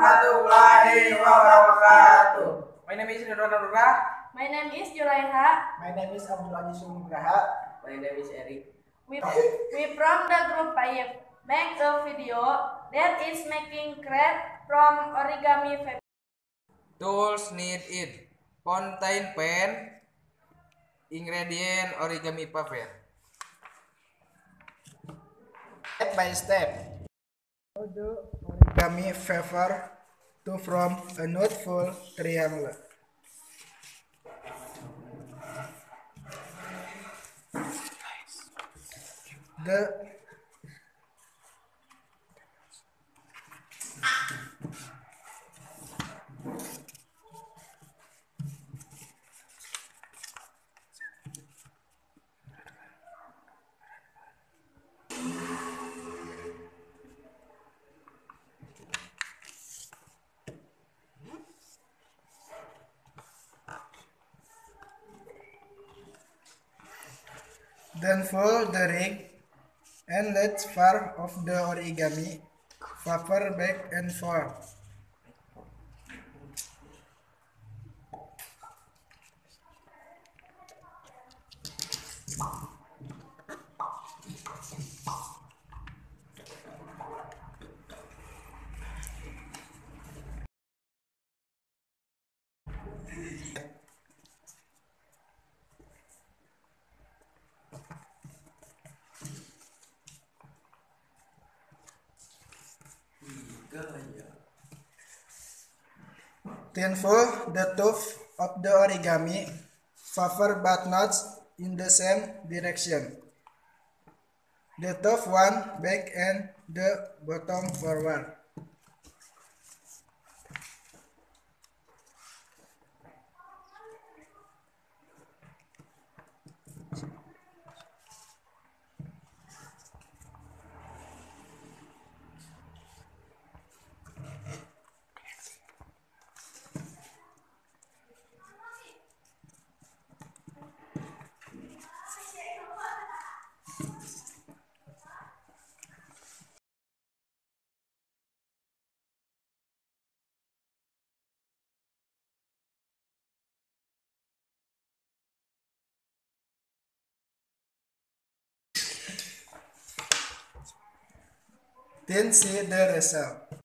warahmatullahi wabarakatuh. My name is Nurul Nurullah. My name is Julaiha. My name is Abdul Aziz Umgraha. My name is Eric. We, we from the group Payep make a video that is making craft from origami paper. Tools need it. Contain pen, ingredient origami paper. Step by step. How do origami favor to form a full triangle? The Then fold the ring and let far of the origami paper back and forth. Then fold the top of the origami paper but not in the same direction. The top one back and the bottom forward. Then see the result.